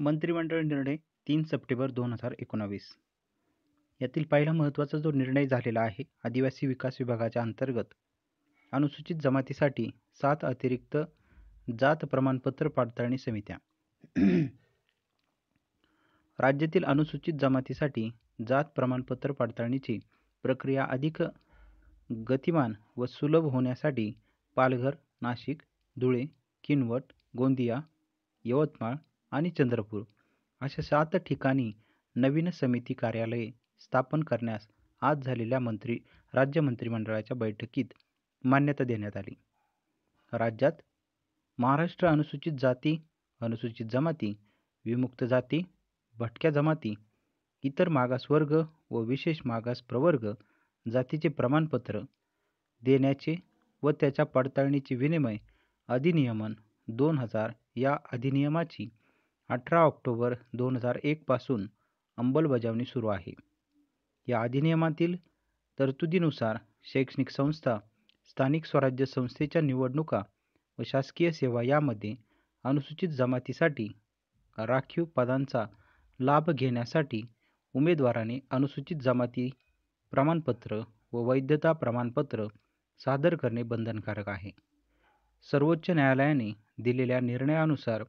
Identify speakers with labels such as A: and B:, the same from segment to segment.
A: मंत्रिमंडळ निर्णय तीन सप्टेंबर दोन हजार एकोणावीस. यातील पहिला महत्त्वाचा जो निर्णय झालेला आहे आदिवासी विकास विभागाच्या अंतर्गत. अनुसूचित जमातीसाठी सात अतिरिक्त जात प्रमाणपत्र पडताळणी समित्या. राज्यातील अनुसूचित जमातीसाठी जात प्रमाणपत्र पडताळणीची प्रक्रिया अधिक गतिमान व सुलभ होण्यासाठी पालघर नाशिक धुळे किनवट गोंदिया यवतमाळ आणि चंद्रपूर अशा सात ठिकाणी नवीन समिती कार्यालये स्थापन करण्यास आज झालेल्या मंत्री राज्य मंत्रिमंडळाच्या बैठकीत मान्यता देण्यात आली. राज्यात महाराष्ट्र अनुसूचित जाती अनुसूचित जमाती विमुक्त जाती भटक्या जमाती इतर मागासवर्ग व विशेष मागास प्रवर्ग जातीचे प्रमाणपत्र देण्याचे व त्याच्या पडताळणीचे विनिमय अधिनियमन दोन हजार या अधिनियमाची अठरा ऑक्टोबर दोन हजार एकपासून अंमलबजावणी सुरू आहे. या अधिनियमातील तरतुदीनुसार शैक्षणिक संस्था स्थानिक स्वराज्य संस्थेच्या निवडणुका व शासकीय सेवा यामध्ये अनुसूचित जमातीसाठी राखीव पदांचा लाभ घेण्यासाठी उमेदवाराने अनुसूचित जमाती प्रमाणपत्र व वैधता प्रमाणपत्र सादर करणे बंधनकारक आहे. सर्वोच्च न्यायालयाने दिलेल्या निर्णयानुसार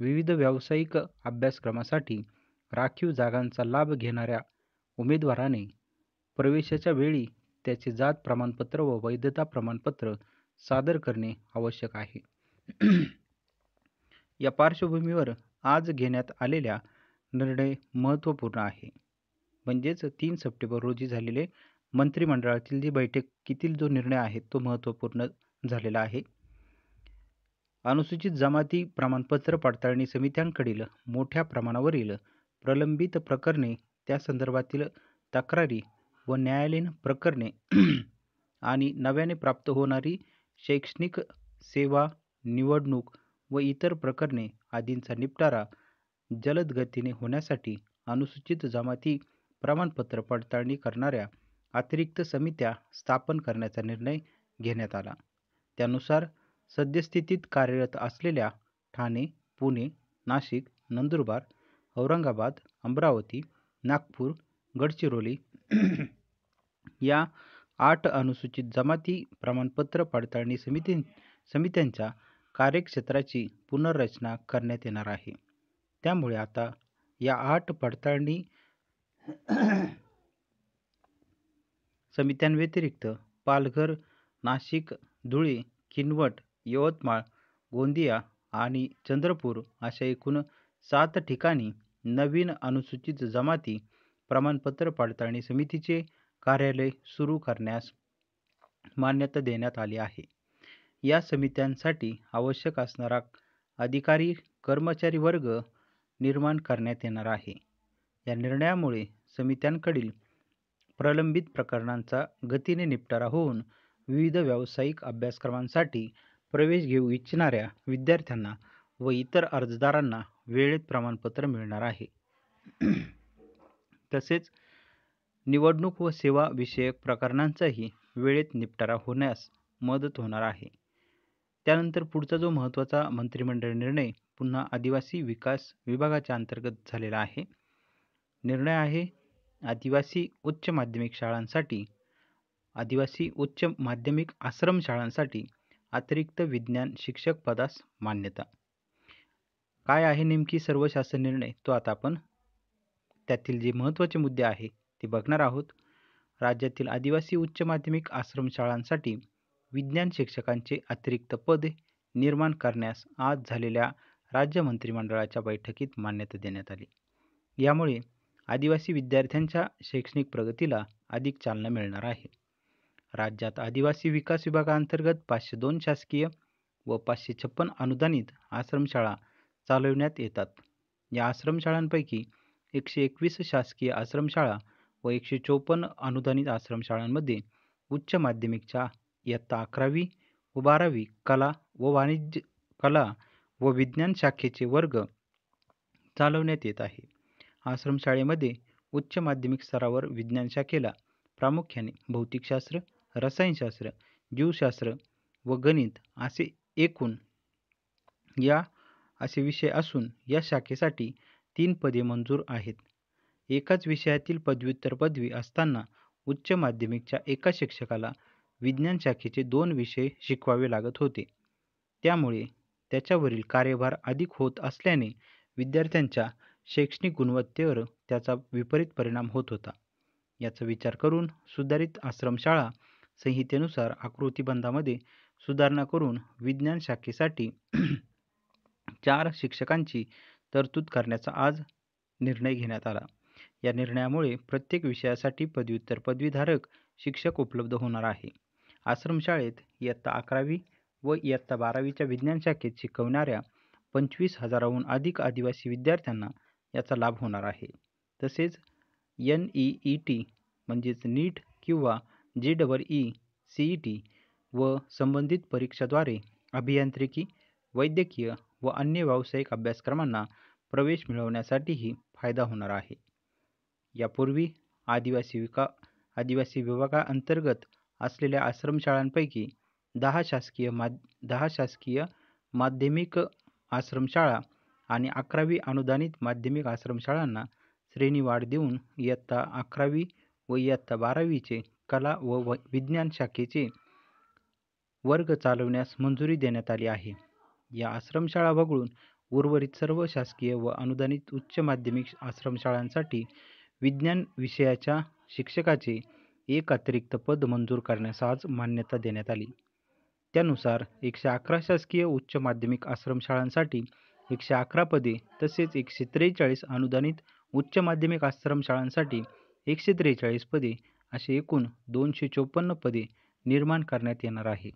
A: विविध व्यावसायिक अभ्यासक्रमासाठी राखीव जागांचा लाभ घेणाऱ्या उमेदवाराने प्रवेशाच्या वेळी त्याचे जात प्रमाणपत्र व वैधता प्रमाणपत्र सादर करणे आवश्यक आहे. या पार्श्वभूमीवर आज घेण्यात आलेला निर्णय महत्त्वपूर्ण आहे. म्हणजेच तीन सप्टेंबर रोजी झालेले मंत्रिमंडळातील जी बैठकीतील जो निर्णय आहे तो महत्त्वपूर्ण झालेला आहे. अनुसूचित जमाती प्रमाणपत्र पडताळणी समित्यांकडील मोठ्या प्रमाणावरील प्रलंबित प्रकरणे त्या संदर्भातील तक्रारी व न्यायालयीन प्रकरणे आणि नव्याने प्राप्त होणारी शैक्षणिक सेवा निवडणूक व इतर प्रकरणे आदींचा निपटारा जलद गतीने होण्यासाठी अनुसूचित जमाती प्रमाणपत्र पडताळणी करणाऱ्या अतिरिक्त समित्या स्थापन करण्याचा निर्णय घेण्यात आला. त्यानुसार सद्यस्थितीत कार्यरत असलेल्या ठाणे पुणे नाशिक नंदुरबार औरंगाबाद अमरावती नागपूर गडचिरोली या आठ अनुसूचित जमाती प्रमाणपत्र पडताळणी समिती समित्यांच्या कार्यक्षेत्राची पुनर्रचना करण्यात येणार आहे. त्यामुळे आता या आठ पडताळणी समित्यांव्यतिरिक्त पालघर नाशिक धुळे किनवट यवतमाळ गोंदिया आणि चंद्रपूर अशा एकूण सात ठिकाणी नवीन अनुसूचित जमाती प्रमाणपत्र पडताळणी समितीचे कार्यालय सुरू करण्यास मान्यता देण्यात आली आहे. या समित्यांसाठी आवश्यक असणारा अधिकारी कर्मचारी वर्ग निर्माण करण्यात येणार आहे. या निर्णयामुळे समित्यांकडील प्रलंबित प्रकरणांचा गतीने निपटारा होऊन विविध व्यावसायिक अभ्यासक्रमांसाठी प्रवेश घेऊ इच्छिणाऱ्या विद्यार्थ्यांना व इतर अर्जदारांना वेळेत प्रमाणपत्र मिळणार आहे. तसेच निवडणूक व सेवा विषयक प्रकरणांचाही वेळेत निपटारा होण्यास मदत होणार आहे. त्यानंतर पुढचा जो महत्त्वाचा मंत्रिमंडळ निर्णय पुन्हा आदिवासी विकास विभागाच्या अंतर्गत झालेला आहे. निर्णय आहे आदिवासी उच्च माध्यमिक शाळांसाठी आदिवासी उच्च माध्यमिक आश्रम शाळांसाठी अतिरिक्त विज्ञान शिक्षक पदास मान्यता. काय आहे नेमकी सर्व शासन निर्णय? तो आता आपण त्यातील जे महत्त्वाचे मुद्दे आहे ते बघणार आहोत. राज्यातील आदिवासी उच्च माध्यमिक आश्रमशाळांसाठी विज्ञान शिक्षकांचे अतिरिक्त पद निर्माण करण्यास आज झालेल्या राज्य मंत्रिमंडळाच्या बैठकीत मान्यता देण्यात आली. यामुळे आदिवासी विद्यार्थ्यांच्या शैक्षणिक प्रगतीला अधिक चालना मिळणार आहे. राज्यात आदिवासी विकास विभागाअंतर्गत पाचशे दोन शासकीय व पाचशे छप्पन अनुदानित आश्रमशाळा चालविण्यात येतात. या आश्रमशाळांपैकी एकशे एकवीस शासकीय आश्रमशाळा व एकशे चोपन्न अनुदानित आश्रमशाळांमध्ये उच्च माध्यमिकच्या इयत्ता अकरावी व बारावी कला व वाणिज्य कला व विज्ञान शाखेचे वर्ग चालवण्यात येत आहे. आश्रमशाळेमध्ये उच्च माध्यमिक स्तरावर विज्ञान शाखेला प्रामुख्याने भौतिकशास्त्र रसायनशास्त्र जीवशास्त्र व गणित असे एकूण या असे विषय असून या शाखेसाठी तीन पदे मंजूर आहेत. एकाच विषयातील पदव्युत्तर पदवी असताना उच्च माध्यमिकच्या एका शिक्षकाला विज्ञान शाखेचे दोन विषय शिकवावे लागत होते. त्यामुळे त्याच्यावरील कार्यभार अधिक होत असल्याने विद्यार्थ्यांच्या शैक्षणिक गुणवत्तेवर त्याचा विपरीत परिणाम होत होता. याचा विचार करून सुधारित आश्रमशाळा संहितेनुसार आकृतीबंधामध्ये सुधारणा करून विज्ञान शाखेसाठी चार शिक्षकांची तरतूद करण्याचा आज निर्णय घेण्यात आला. या निर्णयामुळे प्रत्येक विषयासाठी पदव्युत्तर पदवीधारक शिक्षक उपलब्ध होणार आहे. आश्रमशाळेत इयत्ता अकरावी व इयत्ता बारावीच्या विज्ञान शाखेत शिकवणाऱ्या पंचवीस हजाराहून अधिक आदिवासी विद्यार्थ्यांना याचा लाभ होणार आहे. तसेच एन ई ई टी म्हणजेच नीट किंवा जे double E C E T व संबंधित परीक्षाद्वारे अभियांत्रिकी वैद्यकीय व अन्य व्यावसायिक अभ्यासक्रमांना प्रवेश मिळवण्यासाठीही फायदा होणार आहे. यापूर्वी आदिवासी विका आदिवासी विभागाअंतर्गत असलेल्या आश्रमशाळांपैकी दहा शासकीय मा दहा शासकीय माध्यमिक आश्रमशाळा आणि अकरावी अनुदानित माध्यमिक आश्रमशाळांना श्रेणीवाढ देऊन इयत्ता अकरावी व इयत्ता बारावीचे कला व विज्ञान शाखेचे वर्ग चालवण्यास मंजुरी देण्यात आली आहे. या आश्रमशाळा वगळून उर्वरित सर्व शासकीय व अनुदानित उच्च माध्यमिक आश्रमशाळांसाठी विज्ञान विषयाच्या शिक्षकाचे एक अतिरिक्त पद मंजूर करण्यास आज मान्यता देण्यात आली. त्यानुसार एकशे अकरा शासकीय उच्च माध्यमिक आश्रमशाळांसाठी एकशे अकरा पदे तसेच एकशे त्रेचाळीस अनुदानित उच्च माध्यमिक आश्रमशाळांसाठी एकशे त्रेचाळीस पदे असे एकूण दोनशे चोपन्न पदे निर्माण करण्यात येणार आहे.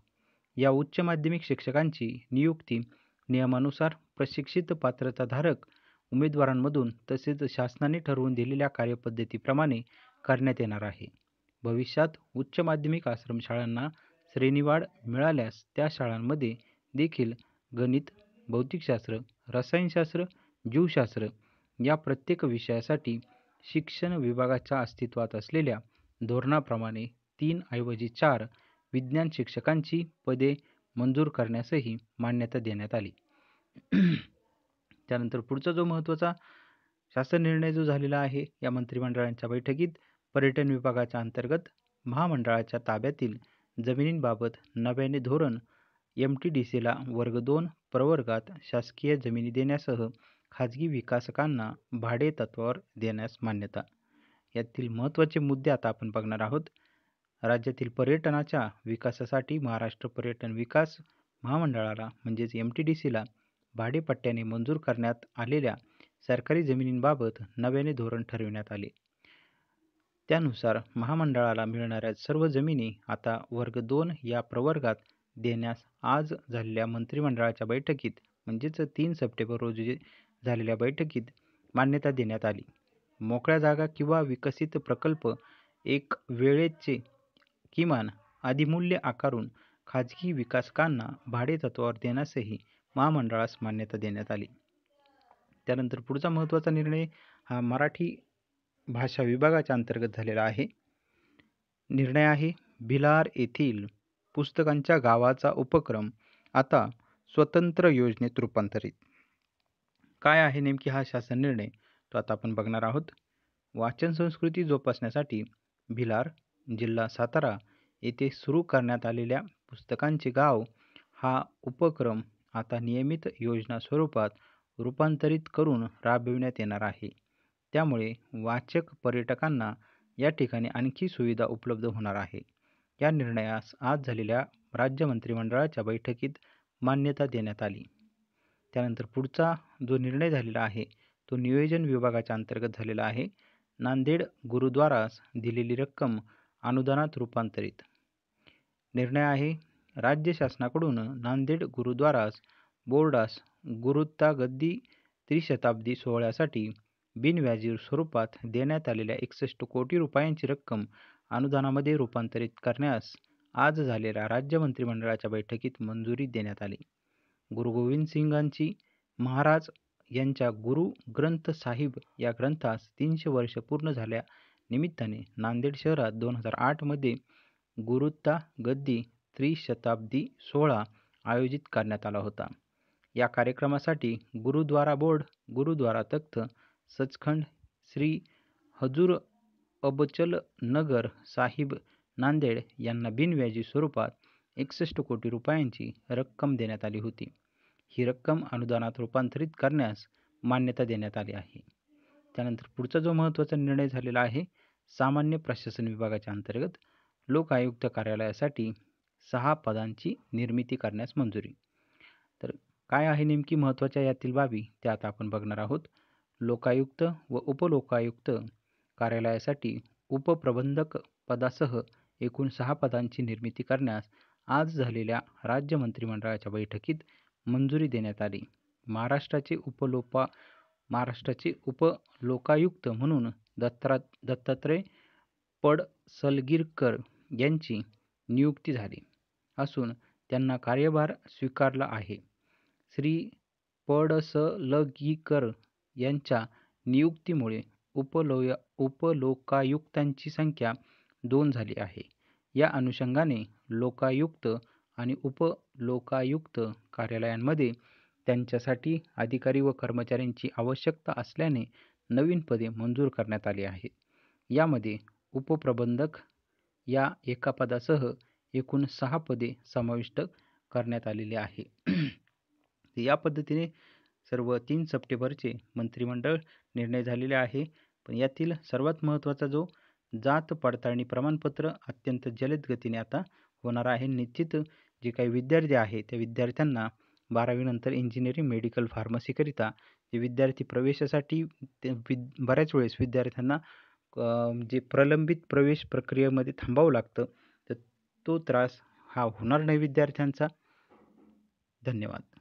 A: या उच्च माध्यमिक शिक्षकांची नियुक्ती नियमानुसार प्रशिक्षित पात्रताधारक उमेदवारांमधून तसेच शासनाने ठरवून दिलेल्या कार्यपद्धतीप्रमाणे करण्यात येणार आहे. भविष्यात उच्च माध्यमिक आश्रमशाळांना श्रेणीवाढ मिळाल्यास त्या शाळांमध्ये देखील गणित भौतिकशास्त्र रसायनशास्त्र जीवशास्त्र या प्रत्येक विषयासाठी शिक्षण विभागाच्या अस्तित्वात असलेल्या धोरणाप्रमाणे तीन ऐवजी चार विज्ञान शिक्षकांची पदे मंजूर करण्यासही मान्यता देण्यात आली. त्यानंतर पुढचा जो महत्त्वाचा शासन निर्णय जो झालेला आहे या मंत्रिमंडळांच्या बैठकीत पर्यटन विभागाच्या अंतर्गत महामंडळाच्या ताब्यातील जमिनींबाबत नव्याने धोरण एम टी डी सीला वर्ग दोन प्रवर्गात शासकीय जमिनी देण्यासह खाजगी विकासकांना भाडे तत्वावर देण्यास मान्यता यातील महत्त्वाचे मुद्दे आता आपण बघणार आहोत. राज्यातील पर्यटनाच्या विकासासाठी महाराष्ट्र पर्यटन विकास महामंडळाला म्हणजेच एम टी डी सीला भाडेपट्ट्याने मंजूर करण्यात आलेल्या सरकारी जमिनींबाबत नव्याने धोरण ठरविण्यात आले. त्यानुसार महामंडळाला मिळणाऱ्या सर्व जमिनी आता वर्ग दोन या प्रवर्गात देण्यास आज झालेल्या मंत्रिमंडळाच्या बैठकीत म्हणजेच तीन सप्टेंबर रोजी झालेल्या बैठकीत मान्यता देण्यात आली. मोकळ्या जागा किंवा विकसित प्रकल्प एक वेळेचे किमान अधिमूल्य आकारून खाजगी विकासकांना भाडेतत्वावर देण्यासही महामंडळास मान्यता देण्यात आली. त्यानंतर पुढचा महत्त्वाचा निर्णय हा मराठी भाषा विभागाच्या अंतर्गत झालेला आहे. निर्णय आहे भिलार येथील पुस्तकांच्या गावाचा उपक्रम आता स्वतंत्र योजनेत रूपांतरित. काय आहे नेमकी हा शासन निर्णय? तो आता आपण बघणार आहोत. वाचन संस्कृती जोपासण्यासाठी भिलार जिल्हा सातारा येथे सुरू करण्यात आलेल्या पुस्तकांचे गाव हा उपक्रम आता नियमित योजना स्वरूपात रूपांतरित करून राबविण्यात येणार आहे. त्यामुळे वाचक पर्यटकांना या ठिकाणी आणखी सुविधा उपलब्ध होणार आहे. या निर्णयास आज झालेल्या राज्य मंत्रिमंडळाच्या बैठकीत मान्यता देण्यात आली. त्यानंतर पुढचा जो निर्णय झालेला आहे तो नियोजन विभागाच्या अंतर्गत झालेला आहे. नांदेड गुरुद्वारास दिलेली रक्कम अनुदानात रूपांतरित. निर्णय आहे. राज्य शासनाकडून नांदेड गुरुद्वारास बोर्डास गुरुत्ता गद्दी त्रिशताब्दी सोहळ्यासाठी बिनव्याजी स्वरूपात देण्यात आलेल्या एकसष्ट कोटी रुपयांची रक्कम अनुदानामध्ये रूपांतरित करण्यास आज झालेल्या राज्य मंत्रिमंडळाच्या बैठकीत मंजुरी देण्यात आली. गुरु गोविंद सिंगांची महाराज यांच्या गुरु ग्रंथ साहिब या ग्रंथास तीनशे वर्ष पूर्ण झाल्या. निमित्ताने नांदेड शहरात दोन हजार आठमध्ये गुरुत्ता गद्दी त्रिशताब्दी सोहळा आयोजित करण्यात आला होता. या कार्यक्रमासाठी गुरुद्वारा बोर्ड गुरुद्वारा तख्त सचखंड श्री हजूर अबचल नगर साहिब नांदेड यांना बिनव्याजी स्वरूपात एकसष्ट कोटी रुपयांची रक्कम देण्यात आली होती. ही रक्कम अनुदानात रूपांतरित करण्यास मान्यता देण्यात आली आहे. त्यानंतर पुढचा जो महत्त्वाचा निर्णय झालेला आहे सामान्य प्रशासन विभागाच्या अंतर्गत लोक आयुक्त कार्यालयासाठी सहा पदांची निर्मिती करण्यास मंजुरी. तर काय आहे नेमकी महत्त्वाच्या यातील बाबी? त्या आता आपण बघणार आहोत. लोकायुक्त व उपलोकायुक्त कार्यालयासाठी उपप्रबंधक पदासह एकूण सहा पदांची निर्मिती करण्यास आज झालेल्या राज्य मंत्रिमंडळाच्या बैठकीत मंजुरी देण्यात आली. महाराष्ट्राचे उपलोपा महाराष्ट्राचे उपलोकायुक्त म्हणून दत्ता दत्तात्रय पडसलगीरकर यांची नियुक्ती झाली असून त्यांना कार्यभार स्वीकारला आहे. श्री पडसलगीकर यांच्या नियुक्तीमुळे उपलोय उपलोकायुक्तांची संख्या दोन झाली आहे. या अनुषंगाने लोकायुक्त आणि उपलोकायुक्त कार्यालयांमध्ये त्यांच्यासाठी अधिकारी व कर्मचाऱ्यांची आवश्यकता असल्याने नवीन पदे मंजूर करण्यात आली आहेत. यामध्ये उपप्रबंधक या एका पदासह एकूण सहा पदे समाविष्ट करण्यात आलेली आहे. या पद्धतीने सर्व तीन सप्टेंबरचे मंत्रिमंडळ निर्णय झालेले आहे. पण यातील सर्वात महत्त्वाचा जो जात पडताळणी प्रमाणपत्र अत्यंत जलद गतीने आता होणार आहे निश्चित जे काही विद्यार्थी आहे त्या विद्यार्थ्यांना बारावीनंतर इंजिनिअरिंग मेडिकल फार्मसीकरिता जे विद्यार्थी प्रवेशासाठी ते विद बऱ्याच वेळेस विद्यार्थ्यांना जे प्रलंबित प्रवेश प्रक्रियेमध्ये थांबावं लागतं तर तो त्रास हा होणार नाही विद्यार्थ्यांचा. धन्यवाद.